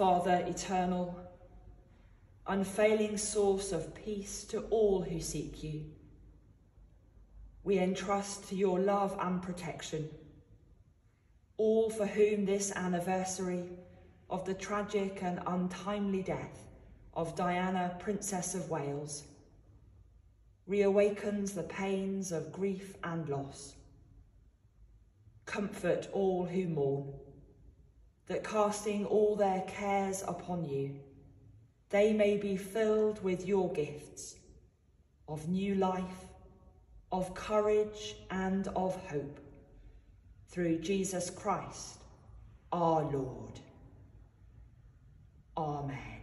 Father eternal, unfailing source of peace to all who seek you, we entrust to your love and protection all for whom this anniversary of the tragic and untimely death of Diana, Princess of Wales, reawakens the pains of grief and loss. Comfort all who mourn, that casting all their cares upon you, they may be filled with your gifts of new life, of courage and of hope, through Jesus Christ, our Lord. Amen.